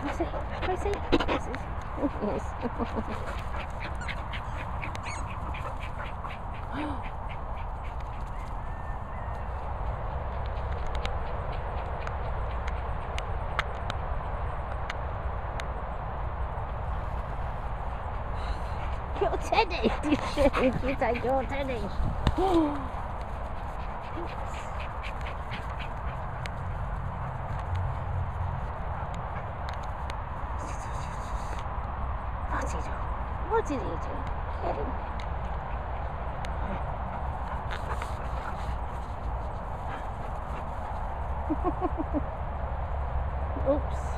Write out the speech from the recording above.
It? What's it? What's it? Yes. Your teddy! You take your teddy. What's he do? What did he do? Get him. Oops.